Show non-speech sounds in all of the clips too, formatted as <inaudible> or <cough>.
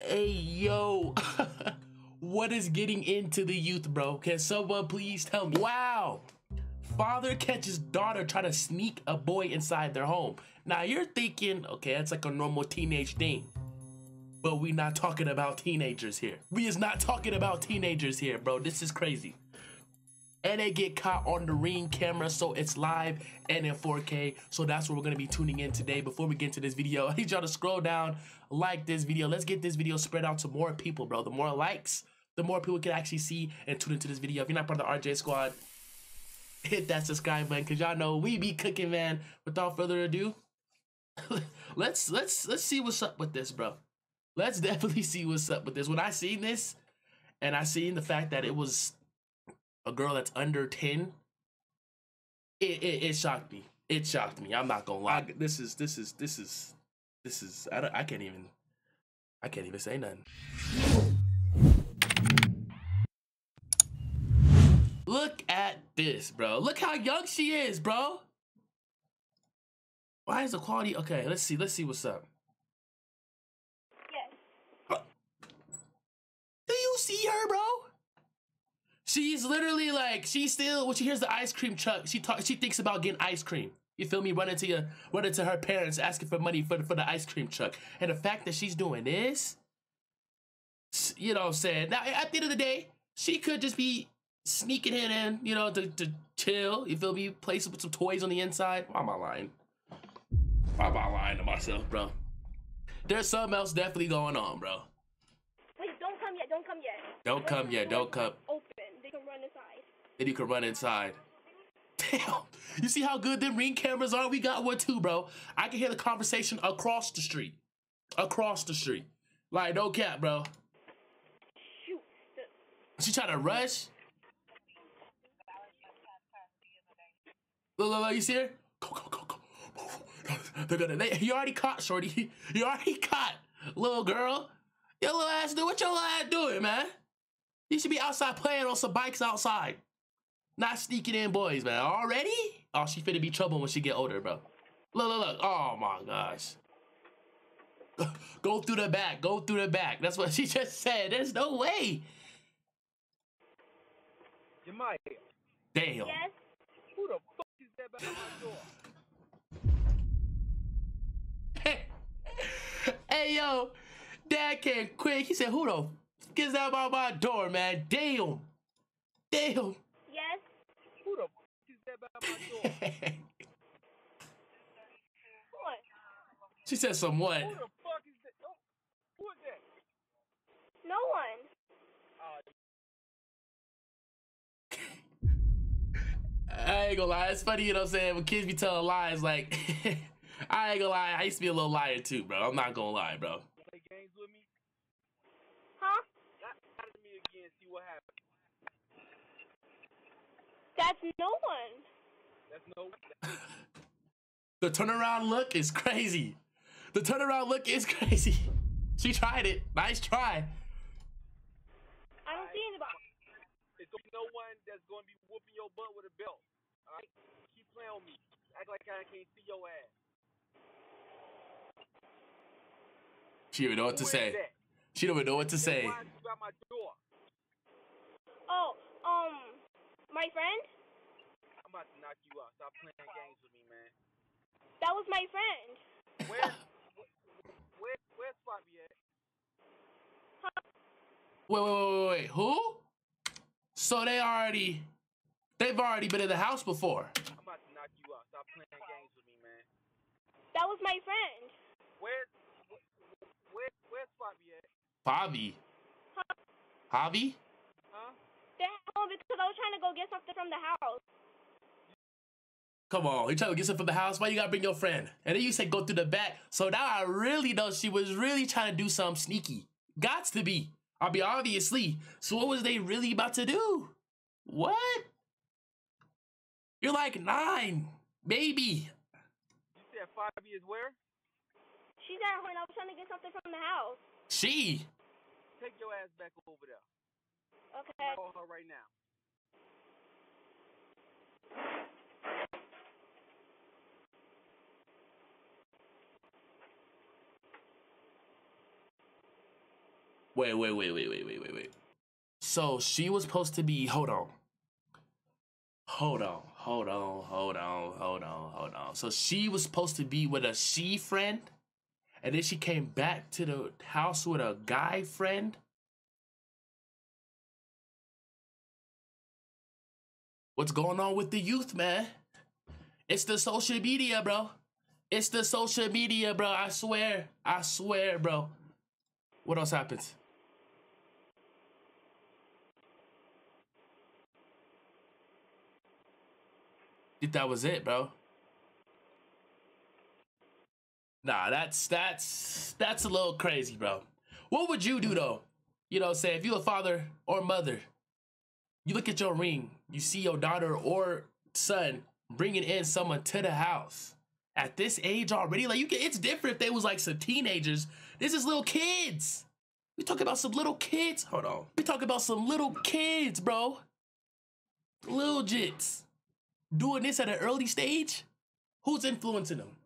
Hey, yo. <laughs> what is getting into the youth, bro? Can someone please tell me? Wow. Father catches daughter trying to sneak a boy inside their home. Now you're thinking, okay, that's like a normal teenage thing. But we not talking about teenagers here. We is not talking about teenagers here, bro. This is crazy. And they get caught on the ring camera, so it's live and in 4K. So that's what we're gonna be tuning in today. Before we get into this video, <laughs> I need y'all to scroll down, like this video. Let's get this video spread out to more people, bro. The more likes, the more people can actually see and tune into this video. If you're not part of the RJ squad, <laughs> hit that subscribe button because y'all know we be cooking, man. Without further ado, <laughs> let's let's let's see what's up with this, bro. Let's definitely see what's up with this. When I seen this, and I seen the fact that it was a girl that's under 10, it, it, it shocked me. It shocked me. I'm not gonna lie. This is this is this is this is I, don't, I can't even I can't even say nothing. Look at this, bro. Look how young she is, bro. Why is the quality okay? Let's see. Let's see what's up. Yes. Uh, do you see her, bro? She's literally like she still when she hears the ice cream truck, she talk, she thinks about getting ice cream. You feel me? Running to your running to her parents asking for money for for the ice cream truck. And the fact that she's doing this, you know what I'm saying? Now at the end of the day, she could just be sneaking in and you know to, to chill. You feel me? Play some, with some toys on the inside. Why am I lying? Why am I lying to myself, bro? There's something else definitely going on, bro. Wait, don't come yet. Don't come yet. Don't come yet. Don't come. Open. They can run Then you can run inside. Damn. You see how good them ring cameras are? We got one too, bro. I can hear the conversation across the street. Across the street. Like, no cap, bro. Shoot. She trying to rush. Look, look, look, you see her? Go, go, go, go. They're gonna, they, you already caught, shorty. You already caught, little girl. Your little ass do what your little ass doing, man? You should be outside playing on some bikes outside. Not sneaking in boys, man. Already? Oh, she finna be trouble when she get older, bro. Look, look, look. Oh my gosh. <laughs> Go through the back. Go through the back. That's what <laughs> she just said. There's no way. Jemaya, Damn. yes. who the fuck is that behind my door? <laughs> hey yo, dad came quick. He said, "Who the f- gets out by my door, man? Damn, damn." Yes. Who the fuck is that behind my door? What? she said, "Some what?" Who the fuck is that? Oh, who is that? No one. I ain't gonna lie. It's funny, you know what I'm saying? When kids be telling lies, like, <laughs> I ain't gonna lie. I used to be a little liar too, bro. I'm not gonna lie, bro. play games with me? Huh? Not, not to me again. See what happens. That's no one. That's no. <laughs> The turnaround look is crazy. The turnaround look is <laughs> crazy. She tried it. Nice try. I don't see anybody. It's no one that's gonna be whooping your butt with a belt. All right? Keep playing on me. Act like I can't see your ass. She don't even know what to Who is say. She don't even know what to say. Why is you by my door? Oh, um, my friend? I'm about to knock you out. Stop playing games with me, man. That was my friend. Where, where, where, where's Floppy at? Wait, wait, wait, wait, wait. Who? So they already, they've already been in the house before. I'm about to knock you out. Stop playing games with me, man. That was my friend. Where's, where, where, where's Floppy at? Bobby. Javi? Huh? They're home because I was trying to go get something from the house. Come on, you trying to get something from the house? Why you gotta bring your friend? And then you say go through the back. So now I really know she was really trying to do something sneaky. Gots to be. I'll be obviously. So what was they really about to do? What? You're like nine, maybe. You said five years where? She's at home and I was trying to get something from the house. She. Take your ass back over there. Okay. Call her right now. Wait, wait, wait, wait, wait, wait, wait, wait. So she was supposed to be. Hold on. Hold on. Hold on. Hold on. Hold on. Hold on. So she was supposed to be with a she friend, and then she came back to the house with a guy friend. What's going on with the youth, man? It's the social media, bro. It's the social media, bro. I swear. I swear, bro. What else happens? That was it, bro. Nah, that's that's that's a little crazy, bro. What would you do though? You know, say if you're a father or mother, you look at your ring, you see your daughter or son bringing in someone to the house at this age already. Like you can, it's different if they was like some teenagers. This is little kids. We talk about some little kids. Hold on. We talk about some little kids, bro. Little jits doing this at an early stage. Who's influencing them?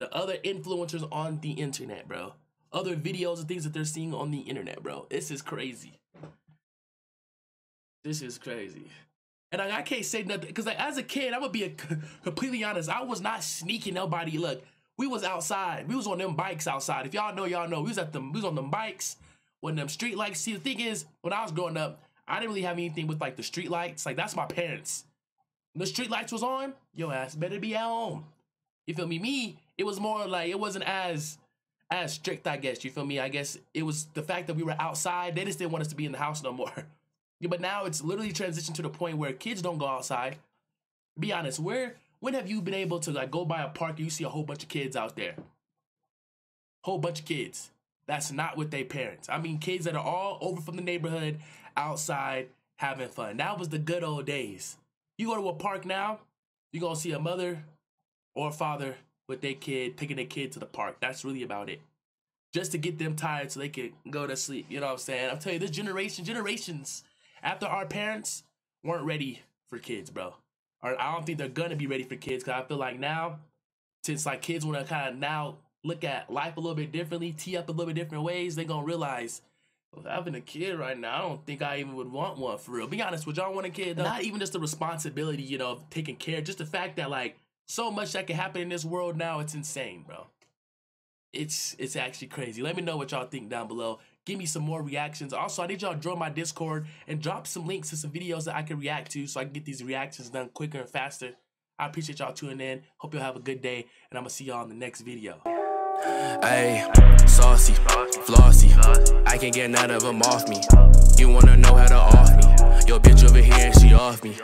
The other influencers on the internet, bro. Other videos and things that they're seeing on the internet, bro. This is crazy. This is crazy. And I, I can't say nothing because like as a kid, I'm gonna be a, <laughs> completely honest. I was not sneaking nobody. Look, we was outside. We was on them bikes outside. If y'all know, y'all know. We was at them. We was on them bikes when them street lights. See, the thing is, when I was growing up, I didn't really have anything with like the street lights. Like that's my parents. The street lights was on, your ass better be at home. You feel me? Me, it was more like it wasn't as as strict, I guess. You feel me? I guess it was the fact that we were outside. They just didn't want us to be in the house no more. Yeah, <laughs> but now it's literally transitioned to the point where kids don't go outside. Be honest, where when have you been able to like go by a park and you see a whole bunch of kids out there? Whole bunch of kids. That's not with their parents. I mean kids that are all over from the neighborhood, outside, having fun. That was the good old days. You go to a park now, you're gonna see a mother or a father with their kid taking their kid to the park. That's really about it. Just to get them tired so they can go to sleep. You know what I'm saying? I'm telling you, this generation, generations after our parents weren't ready for kids, bro. Or I don't think they're gonna be ready for kids because I feel like now, since like kids wanna kind of now look at life a little bit differently, tee up a little bit different ways, they gonna realize having a kid right now, I don't think I even would want one for real. Be honest, would y'all want a kid? Though? Not even just the responsibility, you know, of taking care, just the fact that like so much that can happen in this world now, it's insane, bro. It's it's actually crazy. Let me know what y'all think down below give me some more reactions. Also, I need y'all to join my Discord and drop some links to some videos that I can react to so I can get these reactions done quicker and faster. I appreciate y'all tuning in. Hope y'all have a good day, and I'm gonna see y'all in the next video. Hey, saucy, flossy. I can't get none of them off me. You wanna know how to off me? Your bitch over here, and she off me.